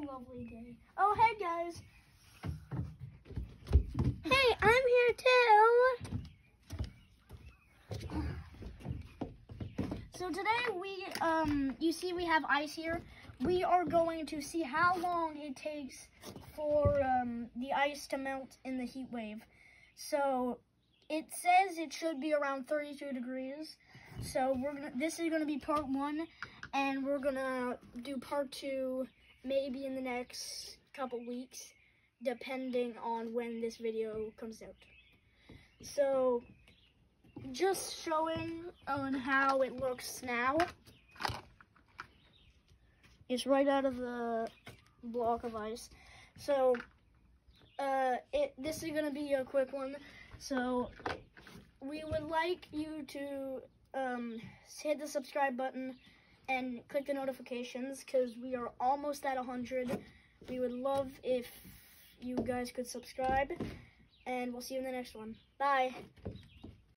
lovely day. Oh, hey guys. Hey, I'm here too. So today we, um, you see we have ice here. We are going to see how long it takes for um, the ice to melt in the heat wave. So it says it should be around 32 degrees. So we're gonna. This is gonna be part one, and we're gonna do part two maybe in the next couple weeks, depending on when this video comes out. So just showing on how it looks now. It's right out of the block of ice. So uh, it this is gonna be a quick one. So we would like you to um, hit the subscribe button and click the notifications because we are almost at 100. We would love if you guys could subscribe and we'll see you in the next one. Bye.